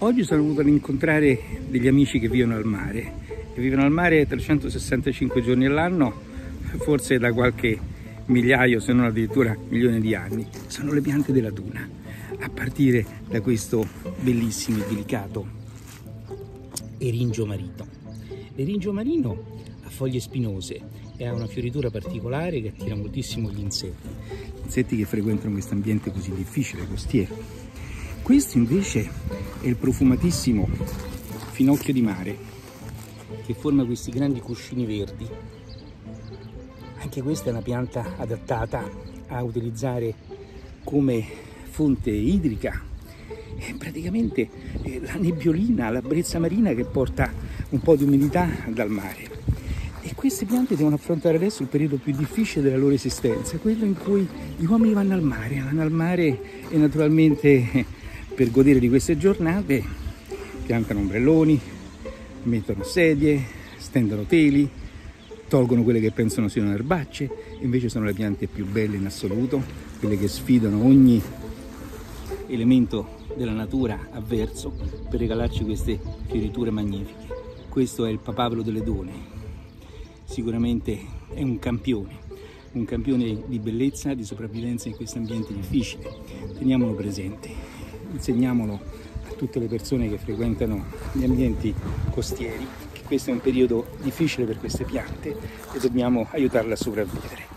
Oggi sono venuto ad incontrare degli amici che vivono al mare e vivono al mare 365 giorni all'anno, forse da qualche migliaio se non addirittura milioni di anni. Sono le piante della tuna, a partire da questo bellissimo e delicato eringio marino. L'eringio marino ha foglie spinose e ha una fioritura particolare che attira moltissimo gli insetti, insetti che frequentano questo ambiente così difficile, costiero. Questo invece è il profumatissimo finocchio di mare che forma questi grandi cuscini verdi. Anche questa è una pianta adattata a utilizzare come fonte idrica e praticamente la nebbiolina, la brezza marina che porta un po' di umidità dal mare. E queste piante devono affrontare adesso il periodo più difficile della loro esistenza, quello in cui gli uomini vanno al mare, vanno al mare e naturalmente per godere di queste giornate piantano ombrelloni, mettono sedie, stendono teli, tolgono quelle che pensano siano erbacce, invece sono le piante più belle in assoluto, quelle che sfidano ogni elemento della natura avverso per regalarci queste fioriture magnifiche. Questo è il papavero delle done, sicuramente è un campione, un campione di bellezza, di sopravvivenza in questo ambiente difficile. Teniamolo presente insegniamolo a tutte le persone che frequentano gli ambienti costieri che questo è un periodo difficile per queste piante e dobbiamo aiutarle a sopravvivere.